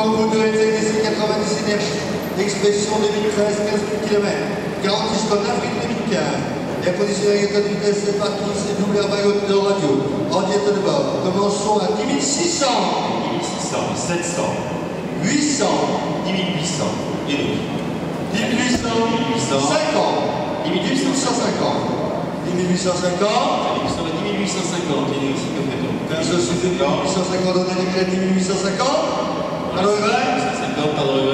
Comme devez DC 90 énergie, expression 2013, 15 000 km, garantie jusqu'en avril 2015. Air de vitesse, c'est parti, c'est double airbag de radio, radiateur de bord. Commençons à 10 600, 1600, 700, 800, 10 800, et donc 10 850, 10 850, 10 850, Allez, vous serez 10 850, et aussi que fait-on je suis de 10 850, on a déclaré 10 850, à